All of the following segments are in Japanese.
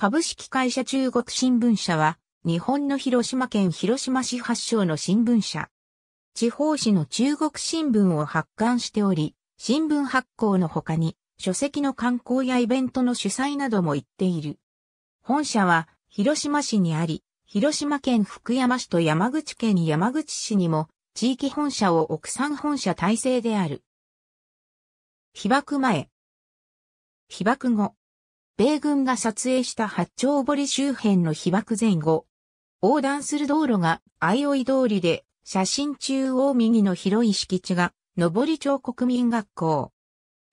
株式会社中国新聞社は、日本の広島県広島市発祥の新聞社。地方紙の中国新聞を発刊しており、新聞発行の他に、書籍の観光やイベントの主催なども行っている。本社は、広島市にあり、広島県福山市と山口県山口市にも、地域本社を奥さん本社体制である。被爆前。被爆後。米軍が撮影した八丁堀周辺の被爆前後。横断する道路が相生通りで、写真中央右の広い敷地が、上り町国民学校。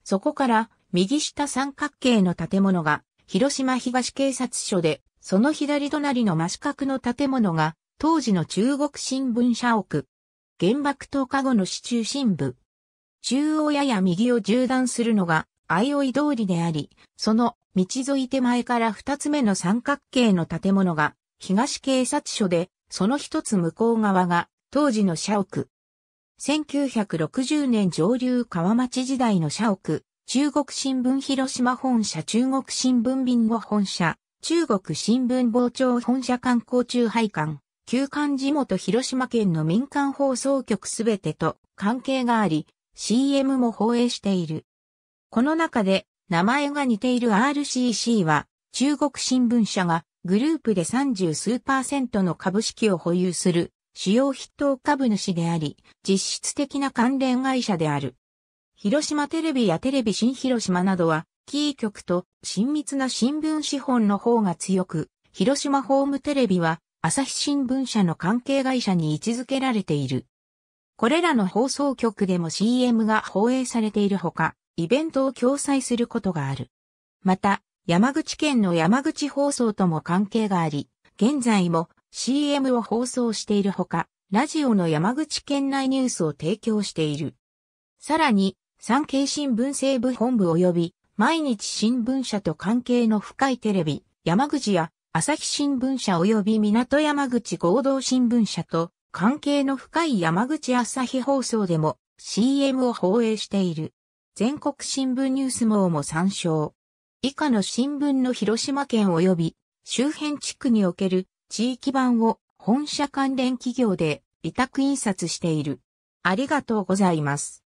そこから右下三角形の建物が、広島東警察署で、その左隣の真四角の建物が、当時の中国新聞社屋。原爆投下後の市中心部。中央やや右を縦断するのが、相生通りであり、その道沿い手前から二つ目の三角形の建物が東警察署で、その一つ向こう側が当時の社屋。1960年上流川町時代の社屋、中国新聞広島本社中国新聞ビゴ本社、中国新聞傍聴本社観光中配館、旧館地元広島県の民間放送局すべてと関係があり、CM も放映している。この中で名前が似ている RCC は中国新聞社がグループで30数パーセントの株式を保有する主要筆頭株主であり、実質的な関連会社である。広島テレビやテレビ新広島などは、キー局と親密な新聞資本の方が強く、広島ホームテレビは朝日新聞社の関係会社に位置づけられている。これらの放送局でも CM が放映されているほか、イベントを共催することがある。また、山口県の山口放送とも関係があり、現在も CM を放送しているほか、ラジオの山口県内ニュースを提供している。さらに、産経新聞西部本部及び、毎日新聞社と関係の深いテレビ、山口や朝日新聞社及び港山口合同新聞社と関係の深い山口朝日放送でも CM を放映している。全国新聞ニュース網も参照。以下の新聞の広島県及び周辺地区における地域版を本社関連企業で委託印刷している。ありがとうございます。